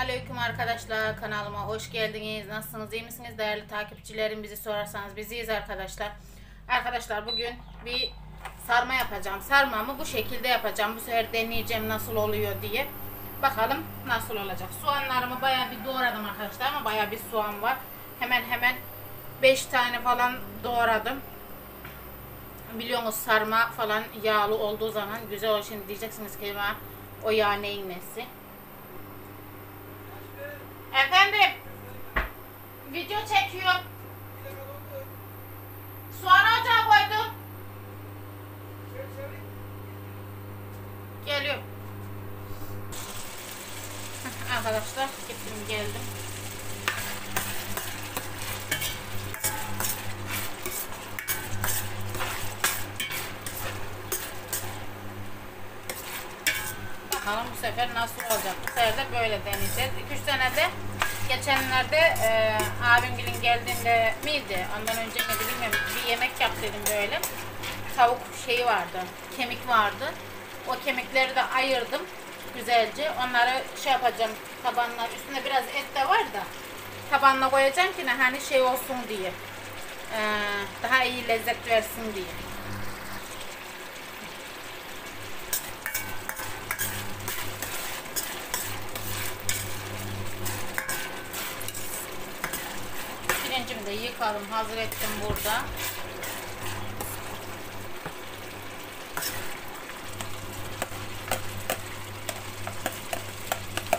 Selamünaleyküm arkadaşlar. Kanalıma hoş geldiniz. Nasılsınız? iyi misiniz? Değerli takipçilerim bizi sorarsanız biziyiz arkadaşlar. Arkadaşlar bugün bir sarma yapacağım. Sarmamı bu şekilde yapacağım. Bu sefer deneyeceğim nasıl oluyor diye. Bakalım nasıl olacak. Soğanlarımı bayağı bir doğradım arkadaşlar ama bayağı bir soğan var. Hemen hemen 5 tane falan doğradım. Biliyorsunuz sarma falan yağlı olduğu zaman güzel olur. Şimdi diyeceksiniz ki "Ha, o yağ neyin nesi? Efendim. Video çekiyorum. Soğan ocağa koydum. Geliyorum. Arkadaşlar gittim geldim. Bakalım bu sefer nasıl olacak. Bu sefer de böyle deneyeceğiz. 2-3 sene de geçenlerde e, abimgilin geldiğinde miydi? Ondan önce miydi bilmiyorum. Bir yemek yap dedim böyle. Tavuk şeyi vardı. Kemik vardı. O kemikleri de ayırdım güzelce. Onları şey yapacağım tabanla. Üstünde biraz et de var da tabanla koyacağım ki ne hani şey olsun diye. E, daha iyi lezzet versin diye. De yıkadım, hazır ettim burada.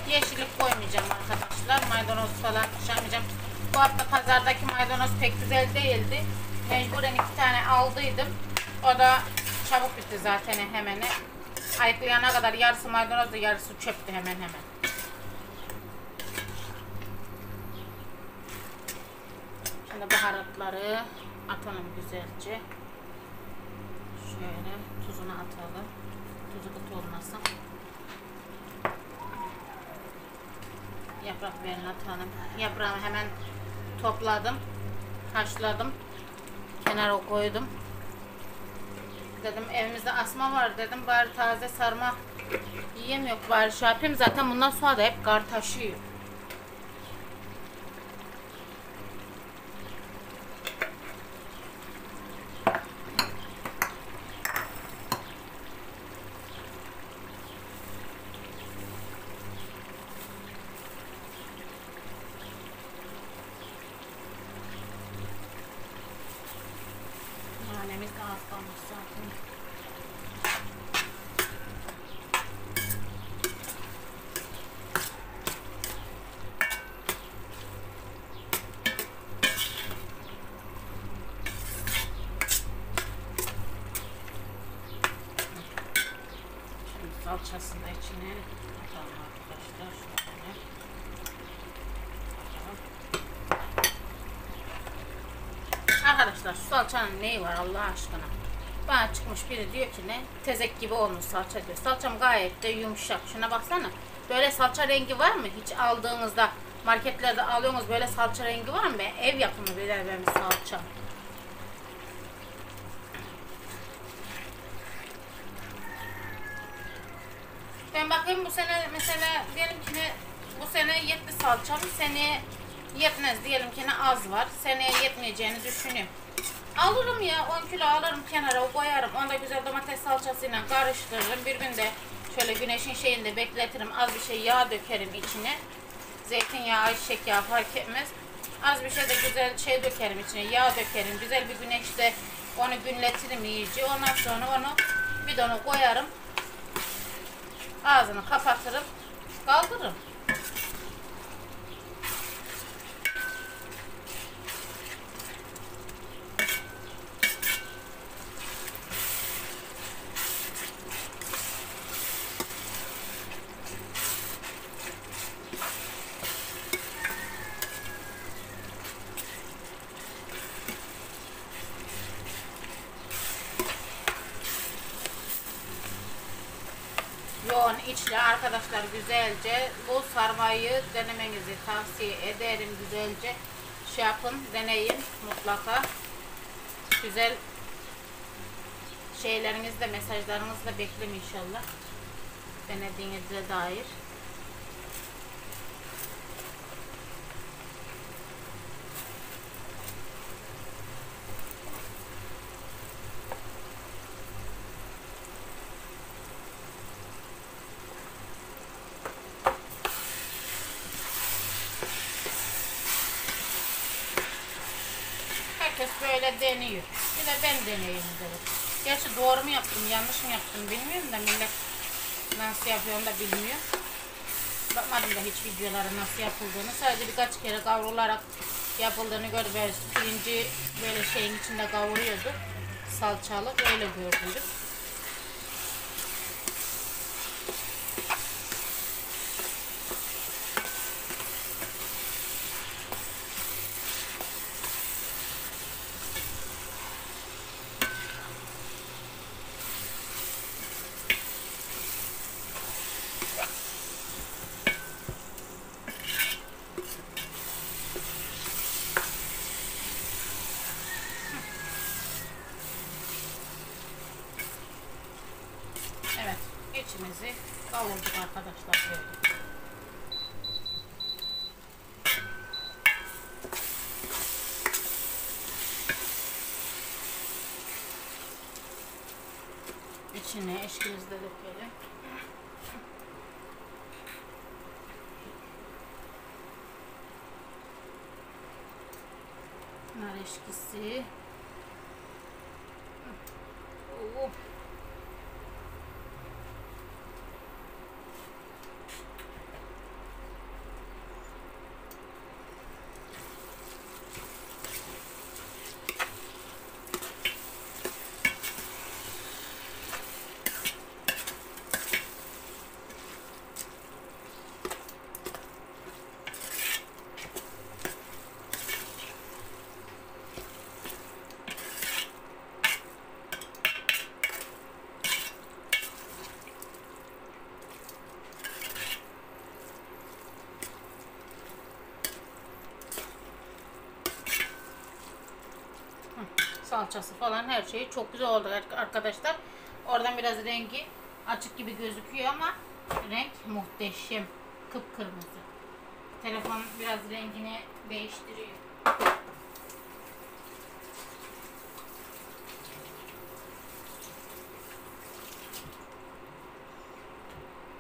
Yeşillik koymayacağım arkadaşlar. Maydanoz falan kuşamayacağım. Bu hafta pazardaki maydanoz pek güzel değildi. Mecburen iki tane aldıydım. O da çabuk bitti zaten hemen. Ayıklayana kadar yarısı maydanozdu, yarısı çöptü hemen hemen. Şimdi baharatları atalım güzelce. Şöyle tuzunu atalım. Tuzu kıt olmasın. Yaprak biberini atalım. Yaprağı hemen topladım. Haşladım. Kenara koydum. Dedim evimizde asma var dedim. Bari taze sarma yiyemiyor. Bari şey yapayım. Zaten bundan sonra da hep kar taşıyor. Nanemiz de az kalmış zaten. Şimdi salçasını da içine atalım arkadaşlar. Şöyle. Şu salçanın neyi var Allah aşkına? Bana çıkmış biri diyor ki ne? Tezek gibi olmuş salça diyor. Salçam gayet de yumuşak. Şuna baksana. Böyle salça rengi var mı? Hiç aldığınızda marketlerde alıyorsunuz böyle salça rengi var mı? Ev yapımı bir benim salça. Ben bakayım bu sene mesela diyelim ki ne bu sene yetti salçam, seneye yetmez diyelim ki ne az var. Seneye yetmeyeceğini düşünüyorum. Alırım ya 10 kilo alırım kenara koyarım. Onu da güzel domates salçasıyla karıştırırım. Bir gün de şöyle güneşin şeyinde bekletirim. Az bir şey yağ dökerim içine. Zeytinyağı, ayçiçek yağı fark etmez. Az bir şey de güzel şey dökerim içine. Yağ dökerim. Güzel bir güneşte onu günletirim iyice. Ondan sonra onu bidona koyarım. Ağzını kapatırım. Kaldırırım. İçli arkadaşlar güzelce bu sarmayı denemenizi tavsiye ederim. Güzelce şey yapın deneyin mutlaka. Güzel şeyleriniz de mesajlarınızı da bekleyin inşallah. Denediğinizde dair böyle deniyor. Bir de ben deneyeyim dedim. Gerçi doğru mu yaptım, yanlış mı yaptım bilmiyorum da millet nasıl yapıyor da bilmiyor. Bakmadım da hiç videoları nasıl yapıldığını. Sadece birkaç kere kavrularak yapıldığını gördüm. Pirinci böyle şeyin içinde kavuruyordu. Salçalı öyle gördüm. Arkadaşlar böyle. İçine eşkimizi de dökelim. Nar eşkisi. Salçası falan her şeyi çok güzel oldu ar- arkadaşlar. Oradan biraz rengi açık gibi gözüküyor ama renk muhteşem. Kıpkırmızı. Telefon biraz rengini değiştiriyor.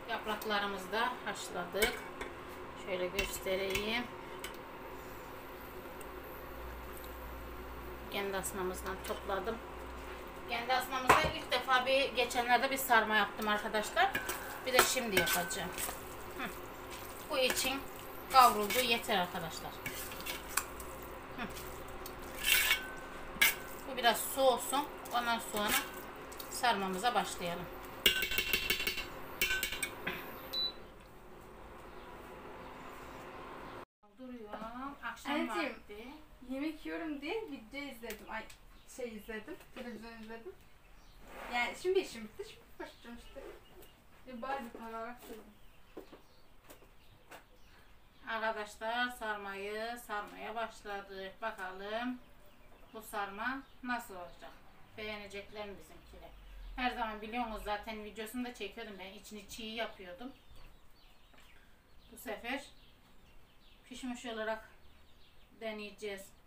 Yapraklarımızı da haşladık. Şöyle göstereyim. kendi asmamızdan topladım. Kendi asmamızda ilk defa bir geçenlerde bir sarma yaptım arkadaşlar. Bir de şimdi yapacağım. Hı. Bu için kavruldu yeter arkadaşlar. Hı. Bu biraz soğusun. Ondan sonra sarmamıza başlayalım. Yemek yiyorum diye video izledim. Ay şey izledim. Televizyon izledim. Yani şimdi işim bitti. Şimdi başlayacağım işte. Bir bari bir paragraf dedim. Arkadaşlar sarmayı sarmaya başladık. Bakalım bu sarma nasıl olacak? Beğenecekler mi bizimkiler? Her zaman biliyorsunuz zaten videosunu da çekiyordum ben. içini çiğ yapıyordum. Bu sefer pişmiş olarak deneyeceğiz.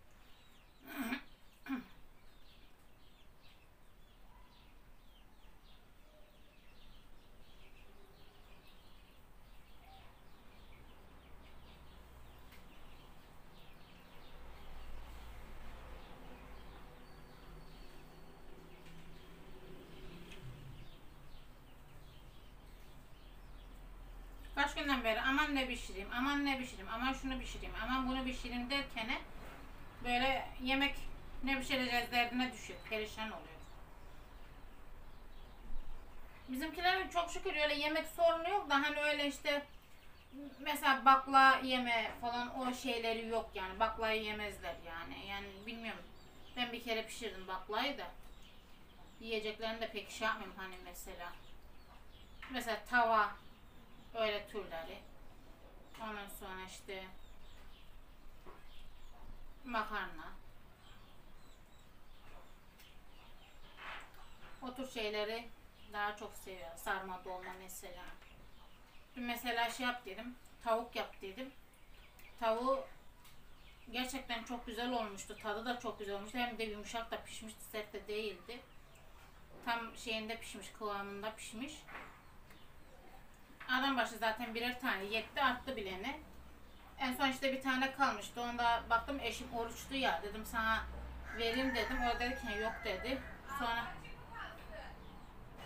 Günden beri? Aman ne pişireyim, aman ne pişireyim, aman şunu pişireyim, aman bunu pişireyim derken böyle yemek ne pişireceğiz derdine düşüyor, perişan oluyor. Bizimkilerin çok şükür öyle yemek sorunu yok da hani öyle işte mesela bakla yeme falan o şeyleri yok yani. Baklayı yemezler yani. Yani bilmiyorum. Ben bir kere pişirdim baklayı da. Yiyeceklerini de pek şey yapmıyorum hani mesela. Mesela tava öyle türleri. Ondan sonra işte makarna. O tür şeyleri daha çok seviyorum. Sarma dolma mesela. Mesela şey yap dedim. Tavuk yap dedim. Tavuğu gerçekten çok güzel olmuştu. Tadı da çok güzel olmuştu. Hem de yumuşak da pişmişti. Sert de değildi. Tam şeyinde pişmiş. Kıvamında pişmiş. Adam başı zaten birer tane yetti arttı bilene. En son işte bir tane kalmıştı. Onda baktım eşim oruçlu ya. Dedim sana vereyim dedim. O dedi ki yok dedi. Sonra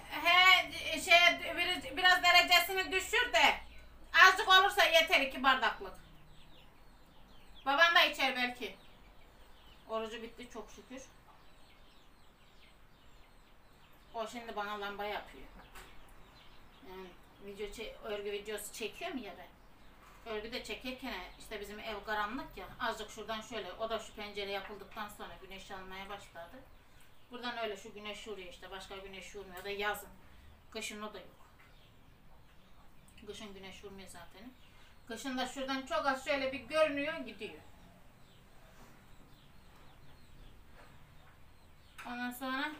he şey bir- biraz derecesini düşür de azıcık olursa yeter iki bardaklık. Babam da içer belki. Orucu bitti çok şükür. O şimdi bana lamba yapıyor. Yani video örgü videosu çekiyorum ya ben. Örgü de çekerken işte bizim ev karanlık ya. Azıcık şuradan şöyle o da şu pencere yapıldıktan sonra güneş almaya başladı. Buradan öyle şu güneş vuruyor işte. Başka güneş vurmuyor da yazın. Kışın o da yok. Kışın güneş vurmuyor zaten. Kışın da şuradan çok az şöyle bir görünüyor gidiyor. Ondan sonra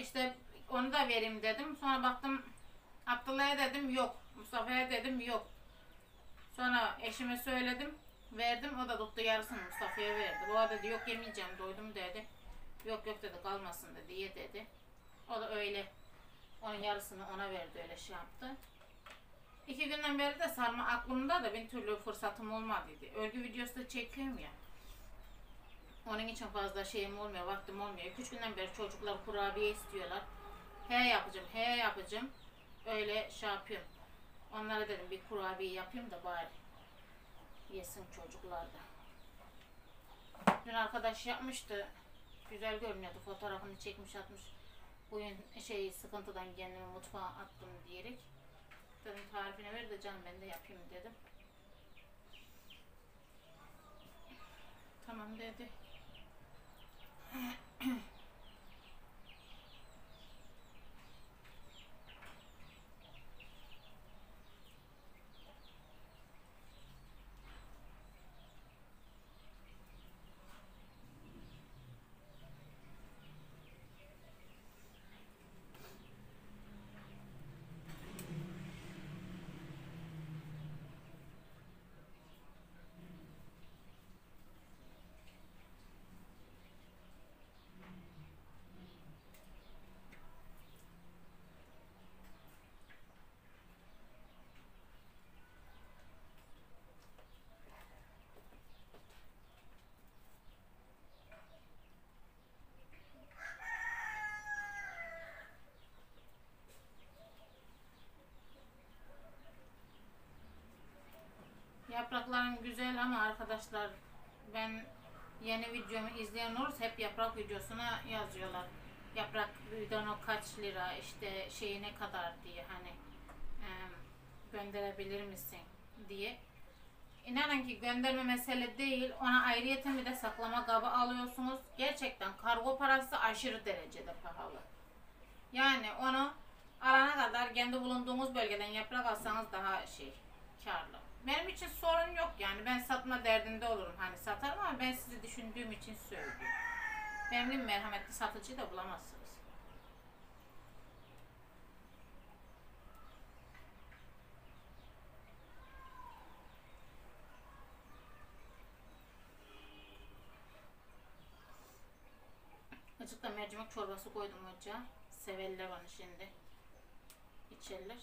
işte onu da vereyim dedim. Sonra baktım Abdullah'a dedim yok. Mustafa'ya dedim yok. Sonra eşime söyledim. Verdim. O da tuttu yarısını Mustafa'ya verdi. O dedi yok yemeyeceğim doydum dedi. Yok yok dedi kalmasın dedi ye dedi. O da öyle onun yarısını ona verdi öyle şey yaptı. İki günden beri de sarma aklımda da bir türlü fırsatım olmadıydı. Örgü videosu da çekiyorum ya. Onun için fazla şeyim olmuyor, vaktim olmuyor. Üç günden beri çocuklar kurabiye istiyorlar. He yapacağım, he yapacağım. Öyle şey yapıyorum. Onlara dedim bir kurabiye yapayım da bari yesin çocuklar da. Dün arkadaş yapmıştı. Güzel görünüyordu. Fotoğrafını çekmiş atmış. Bugün şey sıkıntıdan kendimi mutfağa attım diyerek. Dedim tarifini ver de canım ben de yapayım dedim. Tamam dedi. güzel ama arkadaşlar ben yeni videomu izleyen olursa hep yaprak videosuna yazıyorlar. Yaprak bidonu kaç lira işte şeyi ne kadar diye hani em, gönderebilir misin diye. İnanın ki gönderme mesele değil. Ona ayrıyeten bir de saklama kabı alıyorsunuz. Gerçekten kargo parası aşırı derecede pahalı. Yani onu alana kadar kendi bulunduğumuz bölgeden yaprak alsanız daha şey karlı. Benim için sorun yok yani ben satma derdinde olurum hani satarım ama ben sizi düşündüğüm için söylüyorum. Benim gibi merhametli satıcı da bulamazsınız. Azıcık da mercimek çorbası koydum ocağa. Severler onu şimdi. İçerler.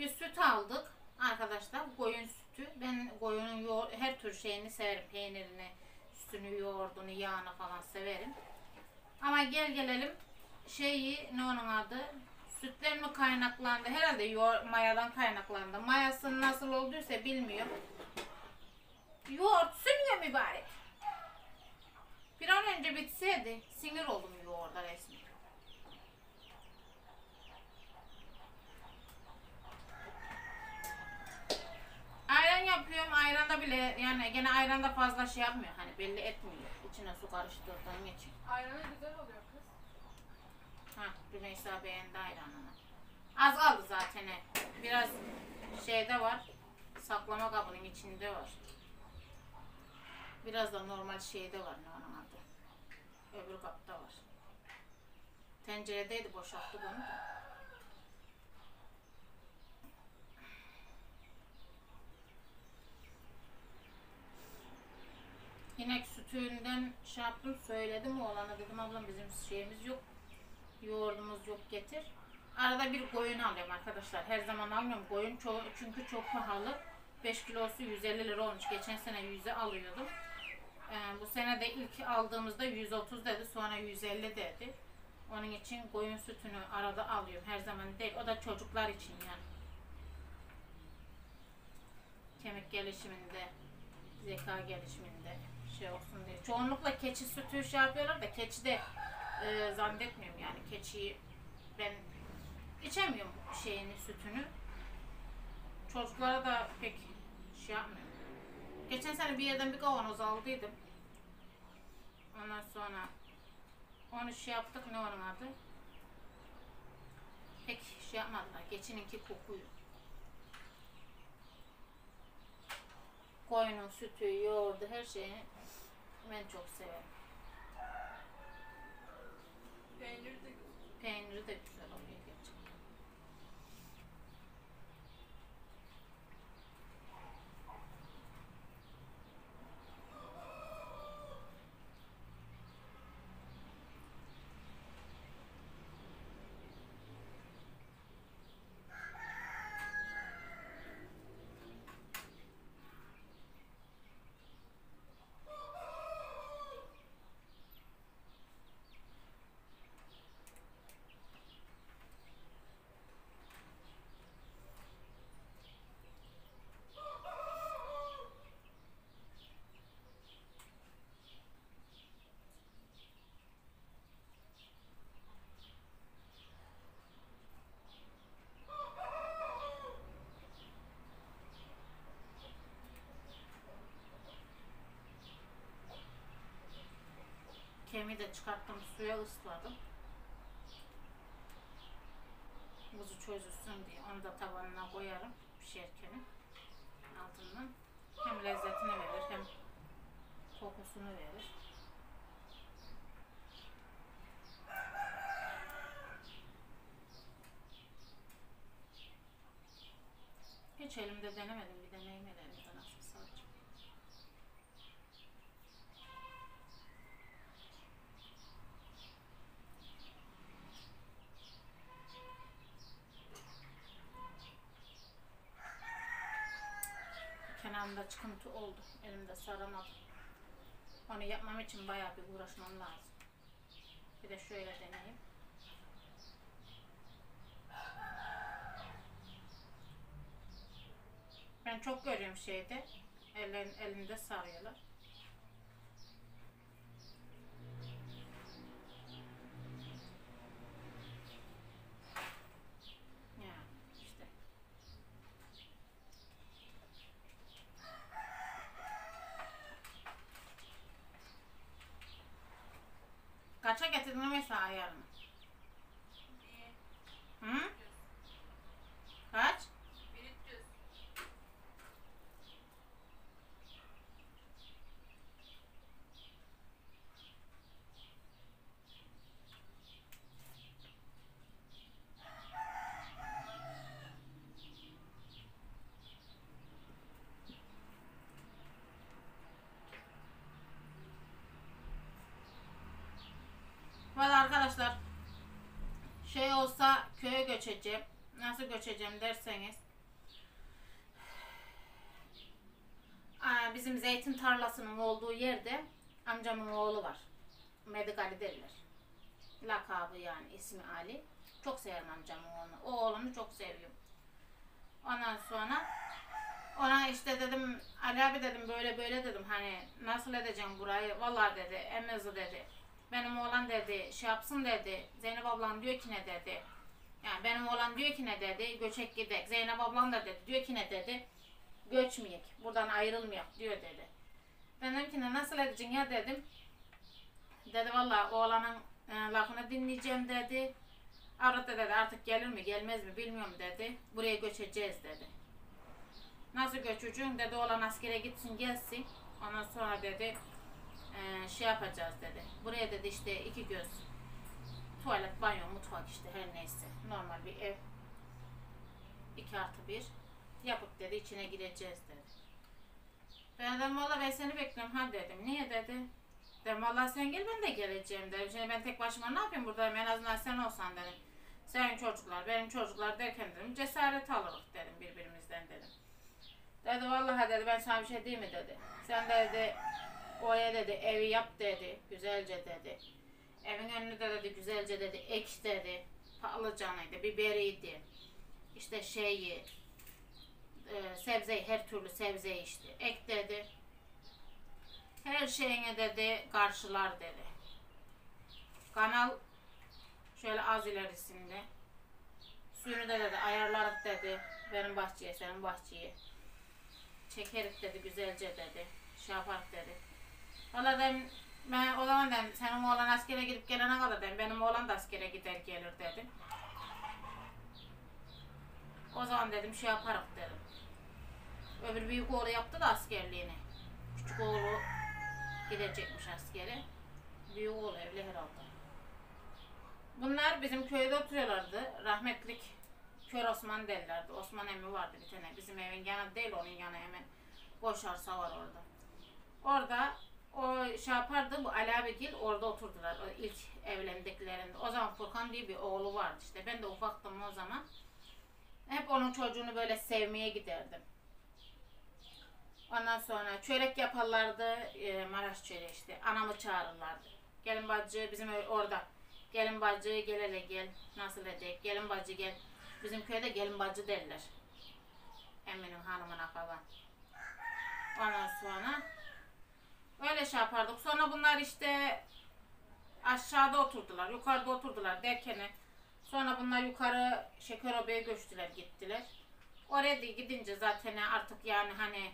Bir süt aldık arkadaşlar. Koyun sütü. Ben koyunun her tür şeyini severim. Peynirini, sütünü, yoğurdunu, yağını falan severim. Ama gel gelelim şeyi ne onun adı? Sütler mi kaynaklandı? Herhalde mayadan kaynaklandı. Mayası nasıl olduysa bilmiyorum. Yoğurt sünüyor mübarek. Bir an önce bitseydi sinir oldum yoğurda resmen. Ayran yapıyorum. Ayranda bile yani gene ayranda fazla şey yapmıyor. Hani belli etmiyor. İçine su karıştırdığım için. Ayranı güzel oluyor kız. Ha, Rümeysa beğendi ayranını. Az kaldı zaten. he. Biraz şeyde var. Saklama kabının içinde var. Biraz da normal şeyde var ne onun adı. Öbür kapta var. Tenceredeydi boşalttık onu da. İnek sütünden şey yaptım söyledim oğlana dedim ablam bizim şeyimiz yok. Yoğurdumuz yok getir. Arada bir koyun alıyorum arkadaşlar. Her zaman almıyorum koyun ço- çünkü çok pahalı. 5 kilosu 150 lira olmuş. Geçen sene 100'e alıyordum. Ee, bu sene de ilk aldığımızda 130 dedi sonra 150 dedi. Onun için koyun sütünü arada alıyorum. Her zaman değil. O da çocuklar için yani. Kemik gelişiminde, zeka gelişiminde şey olsun diye. Çoğunlukla keçi sütü şey yapıyorlar da keçi de e, zannetmiyorum yani keçiyi ben içemiyorum şeyini sütünü. Çocuklara da pek şey yapmıyorum. Geçen sene bir yerden bir kavanoz aldıydım. Ondan sonra onu şey yaptık ne onun adı? Pek şey yapmadılar. Geçininki kokuyor. Koyunun sütü, yoğurdu, her şeyini ben çok severim. Peynir de güzel. Peyniri de güzel oluyor gerçekten. Kemiği de çıkarttım suya ısladım. Buzu çözülsün diye onu da tavanına koyarım pişerken altından. Hem lezzetini verir hem kokusunu verir. Hiç elimde denemedim. Bir deneyim elimde nasıl salça. Kenarında çıkıntı oldu. Elimde saramadım. Onu yapmam için bayağı bir uğraşmam lazım. Bir de şöyle deneyeyim. Ben çok görüyorum şeyde. Ellerin, elinde sarıyorlar. getirmeme ayarını. Göçeceğim. Nasıl göçeceğim derseniz bizim zeytin tarlasının olduğu yerde amcamın oğlu var. Medik Ali derler. Lakabı yani ismi Ali. Çok severim amcamın oğlunu. O oğlunu çok seviyorum. Ondan sonra ona işte dedim Ali abi dedim böyle böyle dedim hani nasıl edeceğim burayı vallahi dedi hızlı dedi benim oğlan dedi şey yapsın dedi Zeynep ablam diyor ki ne dedi yani benim oğlan diyor ki ne dedi? Göçek gidek. Zeynep ablam da dedi. Diyor ki ne dedi? Göçmeyek. Buradan ayrılmayak diyor dedi. Ben dedim ki ne nasıl edeceksin ya? dedim. Dedi vallahi oğlanın e, lafını dinleyeceğim dedi. Avrat da dedi artık gelir mi gelmez mi bilmiyorum dedi. Buraya göçeceğiz dedi. Nasıl göçücüğüm dedi. Oğlan askere gitsin gelsin. Ondan sonra dedi eee, şey yapacağız dedi. Buraya dedi işte iki göz tuvalet, banyo, mutfak işte her neyse. Normal bir ev. iki artı bir. Yapıp dedi içine gireceğiz dedi. Ben dedim valla ben seni bekliyorum ha dedim. Niye dedi. Dedim valla sen gel ben de geleceğim dedim. Şimdi ben tek başıma ne yapayım burada en azından sen olsan dedim. Senin çocuklar benim çocuklar derken dedim cesaret alırız dedim birbirimizden dedim. Dedi vallahi dedi ben sana bir şey diyeyim mi dedi. Sen dedi oraya dedi evi yap dedi. Güzelce dedi. Evin önünü de dedi güzelce dedi ek dedi. Patlıcanıydı, biberiydi. İşte şeyi e, sebzeyi her türlü sebzeyi işte ek dedi. Her şeyine dedi karşılar dedi. Kanal şöyle az ilerisinde. Suyunu da dedi ayarlarız dedi. Benim bahçeye senin bahçeye. Çekerik dedi güzelce dedi. Şey yaparak dedi. Valla dedim ben o zaman dedim senin oğlan askere gidip gelene kadar dedim benim oğlan da askere gider gelir dedim. O zaman dedim şey yaparız dedim. Öbür büyük oğlu yaptı da askerliğini. Küçük oğlu gidecekmiş askere. Büyük oğlu evli herhalde. Bunlar bizim köyde oturuyorlardı. Rahmetlik Kör Osman derlerdi. Osman emmi vardı bir tane. Bizim evin yanı değil onun yanı hemen. Boş arsa var orada. Orada o şey yapardı bu Ali abigil orada oturdular. O ilk evlendiklerinde. O zaman Furkan diye bir oğlu vardı işte. Ben de ufaktım o zaman. Hep onun çocuğunu böyle sevmeye giderdim. Ondan sonra çörek yaparlardı. e, Maraş çöreği işte. Anamı çağırırlardı. Gelin bacı bizim orada. Gelin bacı gel hele gel. Nasıl edecek? Gelin bacı gel. Bizim köyde gelin bacı derler. Emminin hanımına falan. Ondan sonra öyle şey yapardık. Sonra bunlar işte aşağıda oturdular, yukarıda oturdular derken sonra bunlar yukarı Şekeroba'ya göçtüler gittiler. Oraya da gidince zaten artık yani hani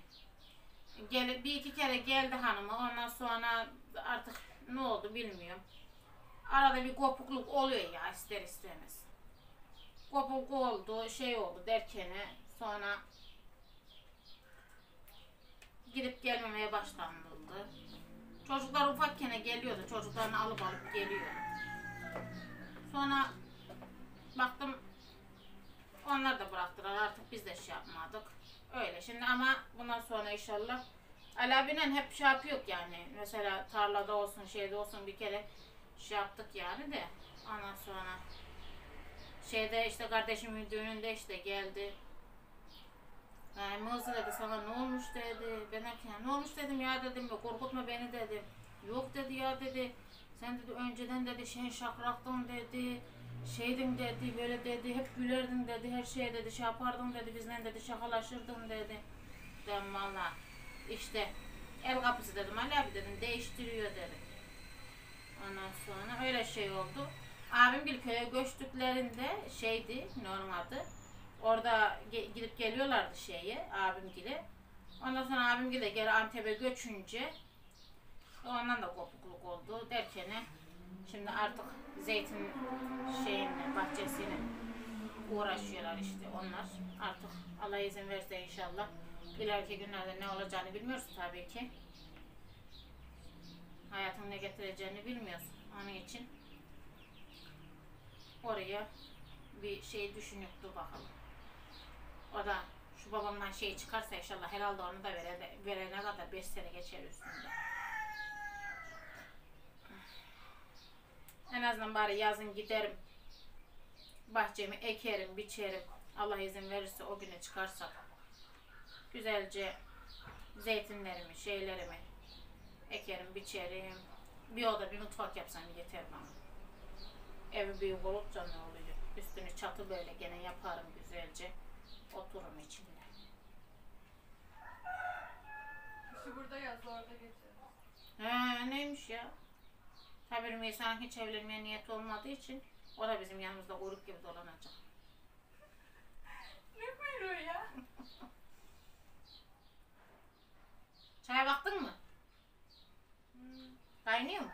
gel, bir iki kere geldi hanımı ondan sonra artık ne oldu bilmiyorum. Arada bir kopukluk oluyor ya ister istemez. Kopuk oldu, şey oldu derken sonra gidip gelmemeye başlanıldı. Çocuklar ufakken geliyordu. Çocuklarını alıp alıp geliyor. Sonra baktım onlar da bıraktılar. Artık biz de şey yapmadık. Öyle. Şimdi ama bundan sonra inşallah Ali abiyle hep şey yapıyor yani. Mesela tarlada olsun şeyde olsun bir kere şey yaptık yani de. Ondan sonra şeyde işte kardeşimin düğününde işte geldi. Yani Mığızı dedi sana ne olmuş dedi. Ben dedim ne olmuş dedim ya dedim ya korkutma beni dedim. Yok dedi ya dedi. Sen dedi önceden dedi şen şakraktın dedi. Şeydin dedi böyle dedi hep gülerdin dedi her şeye dedi şey yapardın dedi bizden dedi şakalaşırdın dedi. Dedim valla işte el kapısı dedim Ali abi dedim değiştiriyor dedim. Ondan sonra öyle şey oldu. Abim bir köye göçtüklerinde şeydi normalde. Orada ge- gidip geliyorlardı şeye abimgile. Ondan sonra abimgile geri Antep'e göçünce ondan da kopukluk oldu derken şimdi artık zeytin şeyinle bahçesiyle uğraşıyorlar işte onlar. Artık Allah izin verirse inşallah ileriki günlerde ne olacağını bilmiyoruz tabii ki. Hayatın ne getireceğini bilmiyorsun. Onun için oraya bir şey düşünüp dur bakalım. O da şu babamdan şey çıkarsa inşallah herhalde onu da verene, verene kadar 5 sene geçer üstünde. En azından bari yazın giderim. Bahçemi ekerim, biçerim. Allah izin verirse o güne çıkarsak. Güzelce zeytinlerimi, şeylerimi ekerim, biçerim. Bir oda bir mutfak yapsam yeter bana. Evi büyük olunca ne oluyor? Üstünü çatı böyle gene yaparım güzelce. Otururum içinde. Kışı burada yaz orada geçeriz. He neymiş ya? Tabii Rümeysa'nın hiç evlenmeye niyeti olmadığı için o da bizim yanımızda uyruk gibi dolanacak. Ne buyuruyor ya? Çaya baktın mı? Hmm, Kaynıyor mu?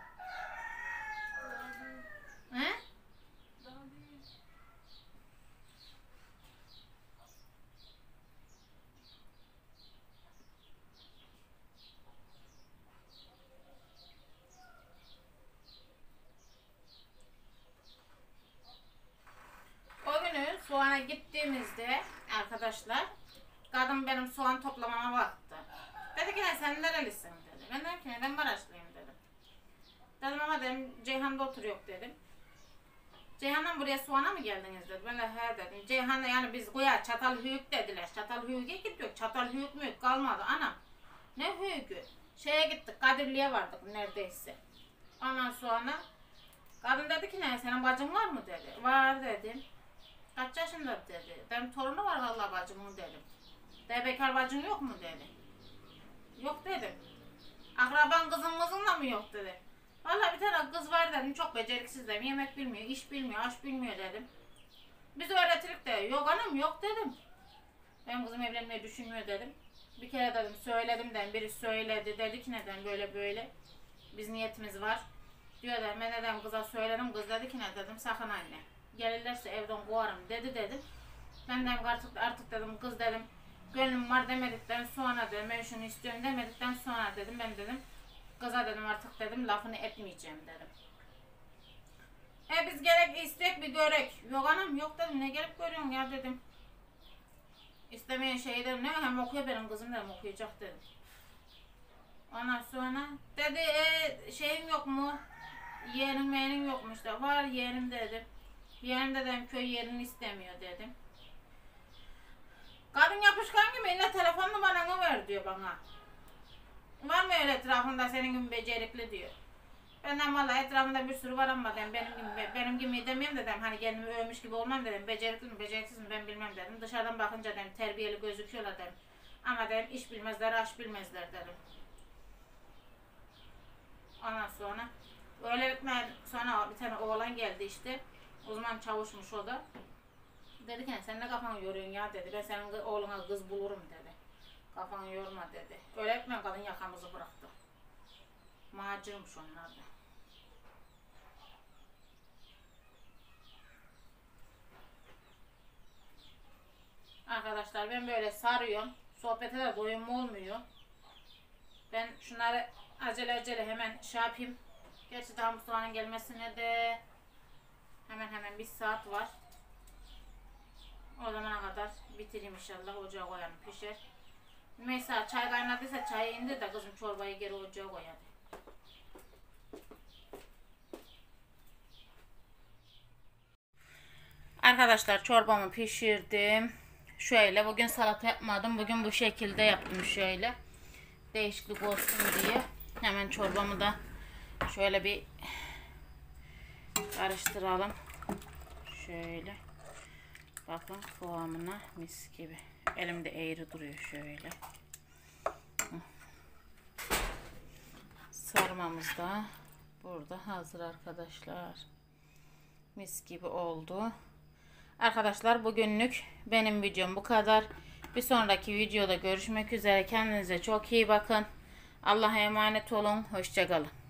He? Daha değil. O günü soğana gittiğimizde arkadaşlar kadın benim soğan toplamama baktı. Dedi ki "Ne, sen nerelisin dedi. Ben dedim ki ben Maraşlıyım dedim. Dedim ama dedim Ceyhan'da oturuyor dedim. Ceyhan'dan buraya soğana mı geldiniz dedi. Ben de he dedim. Ceyhan'da yani biz koya çatal hüyük dediler. Çatal hüyüke gidiyor. Çatal hüyük mü kalmadı anam. Ne hüyükü? Şeye gittik Kadirli'ye vardık neredeyse. Ondan sonra kadın dedi ki ne senin bacın var mı dedi. Var dedim. Kaç yaşında dedi. Benim torunu var vallahi bacımın dedim. De bekar bacın yok mu dedi. Yok dedim. Akraban kızın mızın da mı yok dedi. Vallahi bir tane kız var dedim çok beceriksiz dedim. Yemek bilmiyor, iş bilmiyor, aş bilmiyor dedim. Biz öğretirik de yok anam yok dedim. Benim kızım evlenmeyi düşünmüyor dedim. Bir kere dedim söyledim dedim. Biri söyledi dedi ki neden böyle böyle. Biz niyetimiz var. Diyor dedim ben dedim kıza söyledim. Kız dedi ki ne dedim sakın anne. Gelirlerse evden kovarım dedi dedim. Ben dedim artık, artık dedim kız dedim gönlüm var demedikten sonra dedim ben şunu istiyorum demedikten sonra dedim ben dedim kıza dedim artık dedim lafını etmeyeceğim dedim. E biz gerek istek bir görek. Yok anam yok dedim ne gerek görüyorsun ya dedim. İstemeyen şey dedim ne hem okuyor benim kızım dedim okuyacak dedim. Ondan sonra dedi e, şeyim yok mu? Yeğenim meğenim yokmuş da var yeğenim dedim. Yeğenim de dedim köy yerini istemiyor dedim. Kadın yapışkan gibi illa telefon numaranı ver diyor bana. Var mı öyle etrafında senin gibi becerikli diyor. Benden valla etrafımda bir sürü var ama dedim benim gibi benim gibi demeyeyim dedim hani kendimi övmüş gibi olmam dedim becerikli mi beceriksiz mi ben bilmem dedim dışarıdan bakınca dedim terbiyeli gözüküyorlar dedim ama dedim iş bilmezler aş bilmezler dedim. Ondan sonra öğretmen sonra bir tane oğlan geldi işte uzman çavuşmuş o da. Dedi ki sen ne kafanı yoruyorsun ya dedi. Ben senin oğluna kız bulurum dedi. Kafanı yorma dedi. Öğretmen kadın yakamızı bıraktı. Macirmiş onlar da. Arkadaşlar ben böyle sarıyorum. Sohbete de doyum olmuyor. Ben şunları acele acele hemen şey yapayım. Gerçi daha Mustafa'nın gelmesine de hemen hemen bir saat var. O zamana kadar bitireyim inşallah. Ocağa koyarım pişer. Mesela çay kaynadıysa çayı indir de kızım çorbayı geri ocağa koy hadi. Arkadaşlar çorbamı pişirdim. Şöyle bugün salata yapmadım. Bugün bu şekilde yaptım şöyle. Değişiklik olsun diye. Hemen çorbamı da şöyle bir karıştıralım. Şöyle. Bakın kıvamına mis gibi. Elimde eğri duruyor şöyle. Sarmamız da burada hazır arkadaşlar. Mis gibi oldu. Arkadaşlar bugünlük benim videom bu kadar. Bir sonraki videoda görüşmek üzere. Kendinize çok iyi bakın. Allah'a emanet olun. Hoşçakalın.